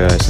Америка